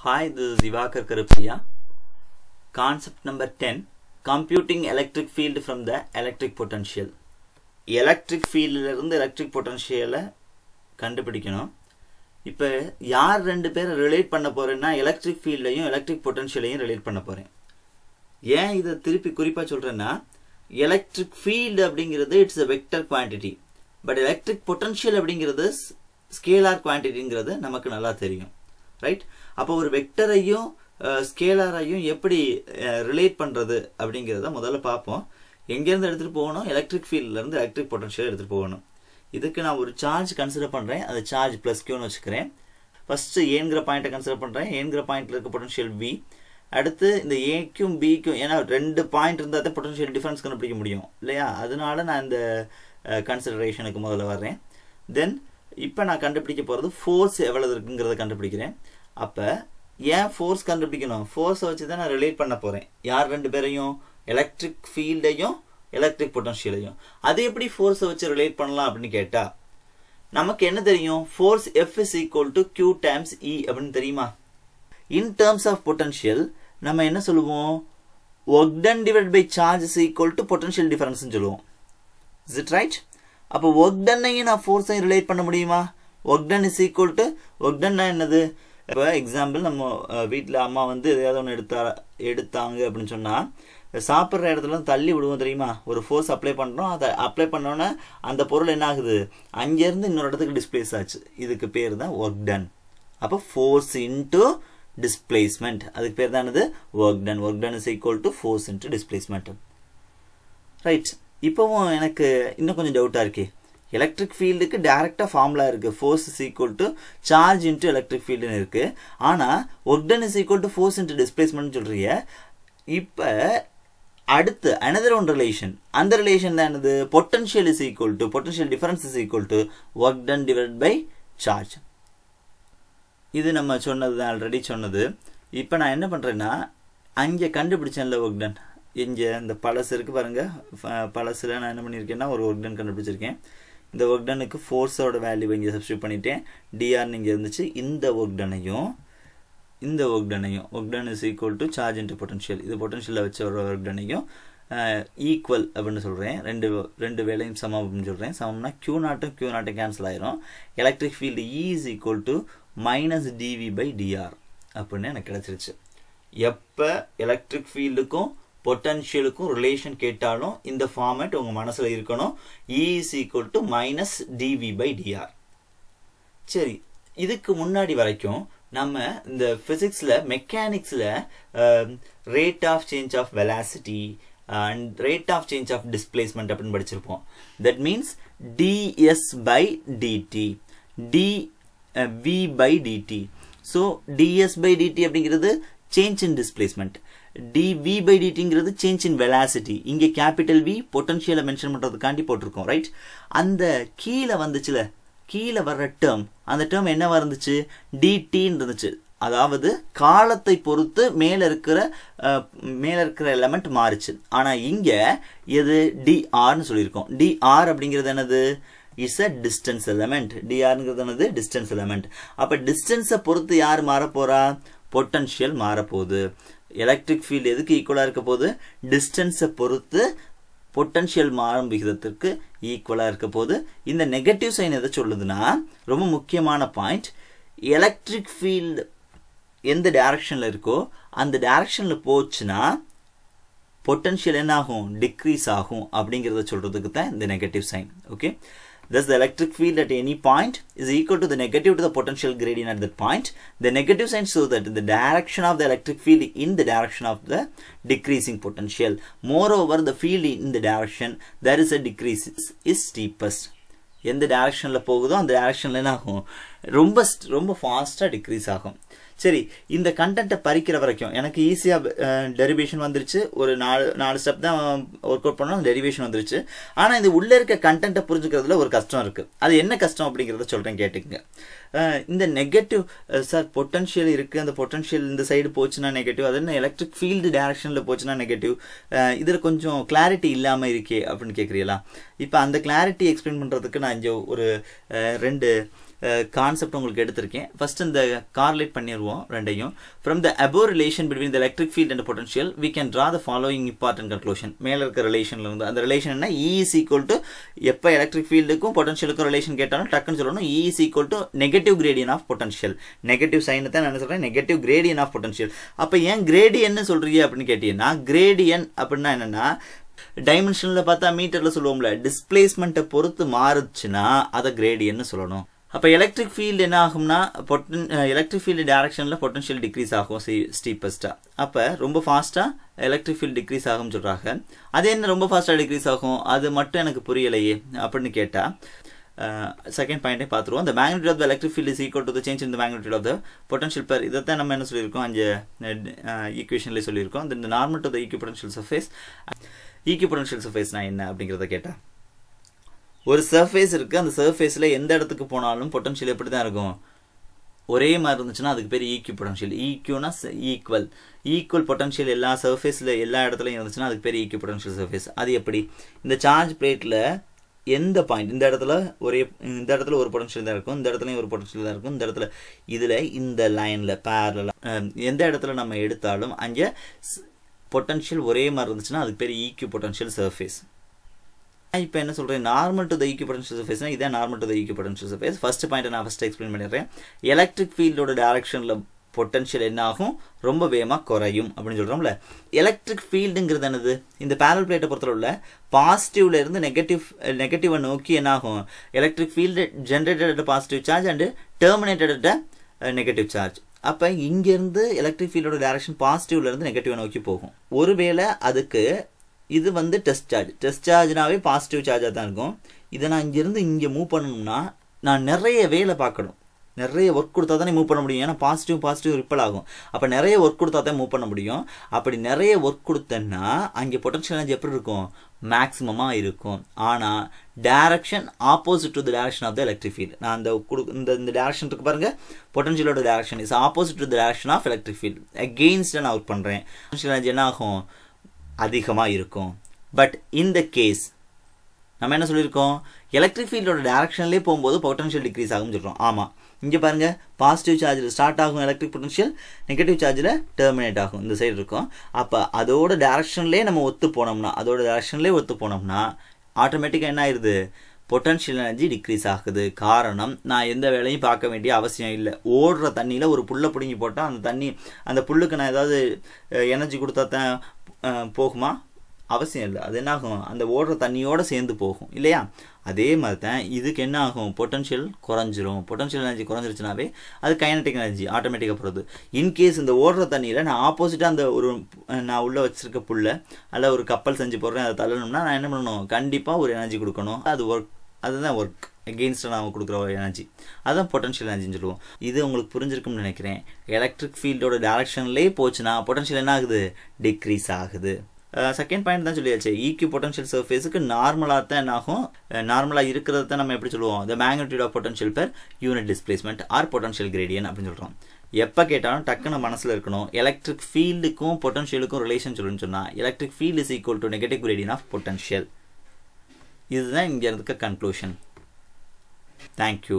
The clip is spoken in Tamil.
Hi, this is Divakar Karupiya. Concept number 10 Computing electric field from the electric potential. Electric ஃபீல்டிலிருந்து electric பொட்டன்ஷியலை கண்டுபிடிக்கணும் இப்போ யார் ரெண்டு பேரை ரிலேட் பண்ண போகிறேன்னா எலக்ட்ரிக் ஃபீல்டையும் எலக்ட்ரிக் பொட்டன்ஷியலையும் ரிலேட் பண்ண போகிறேன் ஏன் இதை திருப்பி குறிப்பாக சொல்கிறேன்னா எலக்ட்ரிக் ஃபீல்டு அப்படிங்கிறது it's a vector quantity but electric potential அப்படிங்கிறது ஸ்கேலார் குவான்டிட்டிங்கிறது நமக்கு நல்லா தெரியும் ரைட் அப்போ ஒரு வெக்டரையும் ஸ்கேலாரையும் எப்படி ரிலேட் பண்ணுறது அப்படிங்கிறத முதல்ல பார்ப்போம். எங்கேருந்து எடுத்துகிட்டு போகணும்? எலக்ட்ரிக் ஃபீல்ட்லேருந்து எலக்ட்ரிக் பொட்டன்ஷியல் எடுத்துகிட்டு போகணும். இதுக்கு நான் ஒரு சார்ஜ் கன்சிடர் பண்ணுறேன் அது சார்ஜ் ப்ளஸ் கியூன்னு வச்சுக்கிறேன். ஃபஸ்ட்டு ஏங்கிற பாயிண்ட்டை கன்சிடர் பண்ணுறேன் ஏங்கிற பாயிண்ட்டில் இருக்க பொட்டன்ஷியல் வி அடுத்து இந்த ஏக்கும் பிக்கும் ஏன்னா ரெண்டு பாயிண்ட் இருந்தால் தான் பொட்டன்ஷியல் டிஃப்ரென்ஸ் கண்டுபிடிக்க முடியும். இல்லையா? அதனால நான் இந்த கன்சிடரேஷனுக்கு முதல்ல வர்றேன். தென் இப்போ நான் கண்டுபிடிக்க போகிறது ஃபோர்ஸ் எவ்வளவு இருக்குங்கிறத கண்டுபிடிக்கிறேன். அப்போ ஏன் ஃபோர்ஸ் கண்டுபிடிக்கணும்? ஃபோர்ஸை வச்சு தான் நான் ரிலேட் பண்ண போகிறேன் யார் ரெண்டு பேரையும்? எலக்ட்ரிக் ஃபீல்டையும் எலக்ட்ரிக் பொட்டன்ஷியலையும் அது எப்படி ஃபோர்ஸை வச்சு ரிலேட் பண்ணலாம் அப்படின்னு கேட்டால் நமக்கு என்ன தெரியும்? Force F is equal to Q times E அப்படின்னு தெரியுமா? இன் டேர்ம்ஸ் ஆஃப் பொட்டன்ஷியல் நம்ம என்ன சொல்லுவோம்? Work done divide by charge is equal to potential டிஃபரன்ஸ்னு சொல்லுவோம். இஸ் இட் ரைட் அப்போ ஒர்க் டன்னையும் நான் ஃபோர்ஸையும் ரிலேட் பண்ண முடியுமா? Work done is equal to work டன்னா என்னது? இப்போ எக்ஸாம்பிள் நம்ம வீட்டில் அம்மா வந்து எதையாவது ஒன்று எடுத்தா எடுத்தாங்க அப்படின்னு சொன்னால் சாப்பிட்ற இடத்துல தள்ளி விடுவோம் தெரியுமா? ஒரு ஃபோர்ஸ் அப்ளை பண்ணுறோம் அதை அப்ளை பண்ணோன்னே அந்த பொருள் என்ன ஆகுது? அங்கேருந்து இன்னொரு இடத்துக்கு டிஸ்பிளேஸ் ஆச்சு. இதுக்கு பேர் தான் ஒர்க் டன் அப்போ ஃபோர்ஸ் இன்ட்டு டிஸ்பிளேஸ்மெண்ட் அதுக்கு பேர் தான் என்னது? Work done work done is equal to force into displacement right இப்போவும் எனக்கு இன்னும் கொஞ்சம் டவுட்டாக இருக்கே. எலக்ட்ரிக் ஃபீல்டுக்கு டேரெக்டாக ஃபார்முலா இருக்குது force is equal to charge into electric ஃபீல்டுன்னு இருக்குது ஆனால் work done is equal to force into displacement சொல்கிறீங்க இப்போ அடுத்து அனதர் ஒன் ரிலேஷன் அந்த ரிலேஷன் தான் என்னது? Potential is equal to potential difference is equal to work done divide by charge இது நம்ம சொன்னது தான் ஆல்ரெடி சொன்னது. இப்போ நான் என்ன பண்ணுறேன்னா அங்கே கண்டுபிடிச்சேன்ல ஒர்க் டன் இங்கே இந்த பழசு இருக்குது பாருங்கள் பழசில் நான் என்ன பண்ணியிருக்கேன்னா ஒரு ஒர்க் டன் கண்டுபிடிச்சிருக்கேன். இந்த ஒர்க் டனுக்கு ஃபோர்ஸோட வேல்யூ இங்கே சப்ஸ்டியூட் பண்ணிட்டேன். டிஆர்னு இங்கே இருந்துச்சு. இந்த ஒர்க் டனையும் இந்த work டனையும் work done is equal to charge into potential இது பொட்டன்ஷியலில் வச்ச ஒரு ஒர்க் டனையும் ஈக்குவல் அப்படின்னு சொல்கிறேன் ரெண்டு ரெண்டு வேலையும் சமம் அப்படின்னு சொல்கிறேன் சமம்னா கியூ நாட்டும் கியூ நாட்டும் கேன்சல் ஆயிரும். Electric field E is equal to minus dV by dr அப்படின்னு எனக்கு கிடச்சிருச்சு. எப்போ எலக்ட்ரிக் ஃபீல்டுக்கும் பொட்டன்ஷியலுக்கும் ரிலேஷன் கேட்டாலும் இந்த ஃபார்மேட் உங்கள் மனசில் இருக்கணும். E is equal to minus dV by dr சரி இதுக்கு முன்னாடி வரைக்கும் நம்ம இந்த ஃபிசிக்ஸில் மெக்கானிக்ஸில் rate of change of velocity and rate of change of displacement அப்படின்னு படிச்சிருப்போம். That means ds by dt d v by dt so ds by dt அப்படிங்கிறது change in displacement dV by டிடிங்கிறது change in velocity இங்கே கேபிட்டல் வி பொட்டன்ஷியலை மென்ஷன் பண்ணுறதுக்காண்டி போட்டிருக்கோம் ரைட் அந்த கீழே வந்துச்சுல கீழே வர்ற டேர்ம் அந்த டேர்ம் என்னவாக இருந்துச்சு? டிடின்னு இருந்துச்சு. அதாவது காலத்தை பொறுத்து மேலே இருக்கிற மேலே இருக்கிற எலமெண்ட் மாறுச்சு. ஆனால் இங்கே எது? டிஆர்னு சொல்லியிருக்கோம். டிஆர் அப்படிங்கிறது என்னது? இஸ் அ டிஸ்டன்ஸ் எலமெண்ட் டிஆர்ங்கிறது என்னது? டிஸ்டன்ஸ் எலமெண்ட் அப்போ டிஸ்டன்ஸை பொறுத்து யார் மாறப்போகிறா பொட்டன்ஷியல் மாறப்போகுது. எலக்ட்ரிக் ஃபீல்டு எதுக்கு ஈக்குவலாக இருக்க போது டிஸ்டன்ஸை பொறுத்து பொட்டன்ஷியல் மாறும் விகிதத்திற்கு ஈக்குவலாக இருக்க போது இந்த நெகட்டிவ் சைன் எதை சொல்லுதுன்னா ரொம்ப முக்கியமான பாயிண்ட் எலக்ட்ரிக் ஃபீல்டு எந்த டேரக்ஷனில் இருக்கோ அந்த டேரக்ஷனில் போச்சுன்னா பொட்டன்ஷியல் என்ன ஆகும் டிக்ரீஸ் ஆகும் அப்படிங்கிறத சொல்கிறதுக்கு தான் இந்த negative sign okay Thus, the electric field at any point is equal to the negative to the potential gradient at that point. The negative sign shows that the direction of the electric field in the direction of the decreasing potential. Moreover, the field in the direction there is a decrease is steepest. எந்த டைரக்ஷனில் போகுதோ அந்த டைரக்ஷனில் என்ன ஆகும் ரொம்ப ரொம்ப ஃபாஸ்ட்டாக டிக்ரீஸ் ஆகும் சரி இந்த கண்டென்ட்டை பறிக்கிற வரைக்கும் எனக்கு ஈஸியாக டெரிவேஷன் வந்துருச்சு. ஒரு நாலு நாலு ஸ்டெப் தான் ஒர்க் அவுட் பண்ணோம் டெரிவேஷன் வந்துருச்சு. ஆனால் இது உள்ளே இருக்க கண்டென்ட்டை புரிஞ்சுக்கிறதுல ஒரு கஷ்டம் இருக்குது அது என்ன கஷ்டம் அப்படிங்கிறத சொல்கிறேன் கேட்டுக்குங்க. இந்த நெகட்டிவ் சார் பொட்டன்ஷியல் இருக்குது அந்த பொட்டன்ஷியல் இந்த சைடு போச்சுன்னா நெகட்டிவ் அது என்ன எலக்ட்ரிக் ஃபீல்டு டேரக்ஷனில் போச்சுன்னா நெகட்டிவ் இதில் கொஞ்சம் கிளாரிட்டி இல்லாமல் இருக்கே அப்படின்னு கேட்குறீங்களா இப்போ அந்த கிளாரிட்டி எக்ஸ்பிளைன் பண்ணுறதுக்கு நான் இங்கே ஒரு ரெண்டு கான்செப்ட் உங்களுக்கு எடுத்திருக்கேன். ஃபர்ஸ்ட் இந்த கார்லேட் பண்ணிடுவோம் ரெண்டையும். From the above relation between the electric field and potential we can draw the following important conclusion மேலே இருக்க ரிலேஷன்ல இருந்து அந்த ரிலேஷன் என்ன? இ இஸ் ஈக்குவல் டு எப்போ எலக்ட்ரிக் ஃபீல்டுக்கும் பொட்டன்ஷியலுக்கும் ரிலேஷன் கேட்டாலும் டக்குன்னு சொல்லணும். E is equal to negative gradient of potential negative sign தான் நான் சொல்கிறேன் நெகட்டிவ் கிரேடியன் ஆஃப் பொட்டன்ஷியல் அப்போ ஏன் கிரேடியன்னு சொல்கிறீங்க அப்படின்னு கேட்டீங்கன்னா கிரேடியன் அப்படின்னா என்னென்னா டைமென்ஷனில் பார்த்தா மீட்டரில் சொல்லுவோம்ல டிஸ்பிளேஸ்மெண்ட்டை பொறுத்து மாறுச்சுன்னா அதை கிரேடியன்னு சொல்லணும். அப்போ எலக்ட்ரிக் ஃபீல்டு என்ன ஆகும்னா பொட்டன் எலக்ட்ரிக் ஃபீல்டு டேரக்ஷனில் பொட்டன்ஷியல் டிக்ரீஸ் ஆகும் ஸ்டீப்பஸ்ட்டாக அப்போ ரொம்ப ஃபாஸ்ட்டாக எலக்ட்ரிக் ஃபீல்டு டிக்ரீஸ் ஆகும்னு சொல்கிறாங்க அது என்ன ரொம்ப ஃபாஸ்ட்டாக டிக்ரீஸ் ஆகும்? அது மட்டும் எனக்கு புரியலையே அப்படின்னு கேட்டால் செகண்ட் பாயிண்டே பார்த்துருவோம். அந்த magnitude of the electric field is equal to the change in the magnitude of the potential நம்ம என்ன சொல்லியிருக்கோம்? அஞ்சு ஈக்குவேஷன்லேயே சொல்லியிருக்கோம். இந்த normal to the to potential surface surface potential surfaceனா என்ன அப்படிங்கிறத கேட்டால் ஒரு சர்ஃபேஸ் இருக்குது அந்த சர்ஃபேஸில் எந்த இடத்துக்கு போனாலும் பொட்டன்ஷியல் எப்படி தான் இருக்கும்? ஒரே மாதிரி இருந்துச்சுன்னா அதுக்கு பேர் ஈக்யூ பொட்டன்ஷியல் ஈக்யூனா ஈக்குவல் ஈக்குவல் பொட்டன்ஷியல் எல்லா சர்ஃபேஸில் எல்லா இடத்துலையும் இருந்துச்சுன்னா அதுக்கு பேர் ஈக்யூ பொட்டன்ஷியல் சர்ஃபேஸ் அது எப்படி? இந்த சார்ஜ் பிளேட்டில் எந்த பாயிண்ட் இந்த இடத்துல ஒரே இந்த இடத்துல ஒரு பொட்டன்ஷியல் தான் இருக்கும் இந்த இடத்துலையும் ஒரு பொட்டன்ஷியல் தான் இருக்கும் இந்த இடத்துல இதில் இந்த லைனில் பேரலாம் எந்த இடத்துல நம்ம எடுத்தாலும் அங்கே பொட்டன்ஷியல் ஒரே மாதிரி இருந்துச்சுன்னா அதுக்கு பேர் ஈக்யூ பொட்டன்ஷியல் சர்ஃபேஸ் இப்போ என்ன சொல்கிறேன் normal to the equipotential potential சர்ஃபேஸ்னா இதான் normal to the equipotential surface first point நான் ஃபஸ்ட் எக்ஸ்பிளைன் பண்ணிடுறேன். எலக்ட்ரிக் ஃபீல்டோட டேரக்ஷனில் பொட்டன்ஷியல் என்ன ஆகும்? ரொம்ப வேகமாக குறையும் அப்படின்னு சொல்கிறோம்ல எலக்ட்ரிக் ஃபீல்டுங்கிறது என்னது? இந்த பேரல் பிளேட்டை பொறுத்தவரை பாசிட்டிவ்ல இருந்து நெகட்டிவ் நெகட்டிவை நோக்கி என்ன ஆகும்? Electric field generated positive charge and terminated negative charge அப்போ இங்கேருந்து எலக்ட்ரிக் ஃபீல்டோட டேரக்ஷன் பாசிட்டிவ்லேருந்து நெகட்டிவை நோக்கி போகும். ஒருவேளை அதுக்கு இது வந்து டெஸ்ட் சார்ஜ் டெஸ்ட் சார்ஜ்னாவே பாசிட்டிவ் சார்ஜாக தான் இருக்கும். இதை நான் இங்கேருந்து இங்கே மூவ் பண்ணணும்னா நான் நிறைய வேலை பார்க்கணும். நிறைய ஒர்க் கொடுத்தா தானே மூவ் பண்ண முடியும். ஏன்னா பாசிட்டிவ் பாசிட்டிவ் ரிப்பல் ஆகும். அப்போ நிறைய ஒர்க் கொடுத்தா தான் மூவ் பண்ண முடியும். அப்படி நிறைய ஒர்க் கொடுத்தேன்னா அங்கே பொட்டன்ஷியல் எனர்ஜி எப்படி இருக்கும்? மேக்ஸிமமாக இருக்கும். ஆனால் direction opposite to the direction of the electric field நான் அந்த கொடு இந்த இந்த டேரக்ஷன் இருக்கு பாருங்கள் பொட்டன்ஷியலோட direction is opposite to the direction of electric field அகெயின்ஸ்டாக நான் ஒர்க் பண்ணுறேன் பொட்டன்ஷியல் எனர்ஜி என்ன ஆகும்? அதிகமாக இருக்கும். பட் இந்த கேஸ் நம்ம என்ன சொல்லியிருக்கோம்? எலக்ட்ரிக் ஃபீல்டோட டேரக்ஷன்லேயே போகும்போது பொட்டன்ஷியல் டிக்ரீஸ் ஆகும்னு சொல்கிறோம் ஆமாம் இங்கே பாருங்கள் பாசிட்டிவ் சார்ஜில் ஸ்டார்ட் ஆகும் எலக்ட்ரிக் பொட்டன்ஷியல் நெகட்டிவ் சார்ஜில் டெர்மினேட் ஆகும். இந்த சைடு இருக்கும். அப்போ அதோட டேரக்ஷன்லேயே நம்ம ஒத்து போனோம்னா அதோட டேரக்ஷன்லேயே ஒத்து போனோம்னா ஆட்டோமேட்டிக்காக என்ன ஆயிடுது பொட்டன்ஷியல் எனர்ஜி டிக்ரீஸ் ஆகுது. காரணம் நான் எந்த வேலையும் பார்க்க வேண்டிய அவசியம் இல்லை. ஓடுற தண்ணியில் ஒரு புல்லை பிடுங்கி போட்டால் அந்த தண்ணி அந்த புல்லுக்கு நான் ஏதாவது எனர்ஜி கொடுத்தா தான் போகுமா? அவசியம் இல்லை. அது என்ன ஆகும் அந்த ஓடுற தண்ணியோடு சேர்ந்து போகும். இல்லையா? அதே மாதிரி தான் இதுக்கு என்ன ஆகும்? பொட்டன்ஷியல் குறைஞ்சிரும். பொட்டன்ஷியல் எனர்ஜி குறைஞ்சிருச்சுனாவே அது கைனட்டிக் எனர்ஜி ஆட்டோமேட்டிக்காக போகிறது இன்கேஸ் இந்த ஓடுற தண்ணியில் நான் ஆப்போசிட்டாக அந்த ஒரு நான் உள்ளே வச்சுருக்க புல்லை அல்ல ஒரு கப்பல் செஞ்சு போடுறேன் அதை தள்ளணும்னா நான் என்ன பண்ணணும்? கண்டிப்பாக ஒரு எனர்ஜி கொடுக்கணும். அது ஒர்க் அதுதான் ஒர்க் அகெயின்ஸ்டாக நான் கொடுக்குற ஒரு எனர்ஜி அதுதான் பொட்டன்ஷியல் எனர்ஜின்னு சொல்லுவோம். இது உங்களுக்கு புரிஞ்சிருக்கும்னு நினைக்கிறேன். எலக்ட்ரிக் ஃபீல்டோட டேரக்ஷன்லேயே போச்சுன்னா பொட்டன்ஷியல் என்ன ஆகுது? டிக்ரீஸ் ஆகுது. செகண்ட் பாயிண்ட் தான் சொல்லியாச்சு. ஈக்யூ பொட்டன்ஷியல் சர்ஃபேஸுக்கு நார்மலாக தான் என்ன ஆகும்? நார்மலாக இருக்கிறத தான் நம்ம எப்படி சொல்லுவோம்? The magnitude of potential per unit displacement or potential gradient அப்படின்னு சொல்கிறோம் எப்போ கேட்டாலும் டக்குன்னு மனசில் இருக்கணும். எலக்ட்ரிக் ஃபீல்டுக்கும் பொட்டன்ஷியலுக்கும் ரிலேஷன் சொல்லுன்னு சொன்னால் electric field is equal to negative gradient of potential இதுதான் இங்கே இருக்க கன்க்ளூஷன் தேங்க்யூ